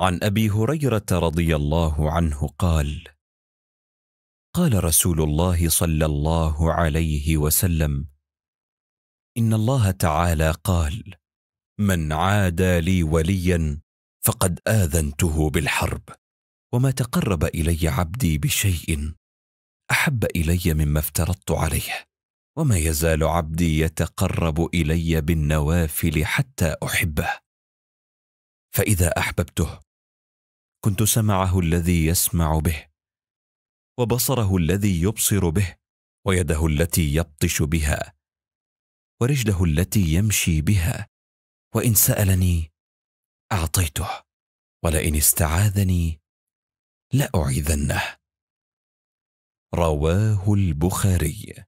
عن أبي هريرة رضي الله عنه قال قال رسول الله صلى الله عليه وسلم إن الله تعالى قال من عادى لي وليا فقد آذنته بالحرب وما تقرب إلي عبدي بشيء أحب إلي مما افترضت عليه وما يزال عبدي يتقرب إلي بالنوافل حتى أحبه. فإذا أحببته كنت سمعه الذي يسمع به وبصره الذي يبصر به ويده التي يبطش بها ورجله التي يمشي بها وإن سألني أعطيته ولئن استعاذني لأعيذنه. رواه البخاري.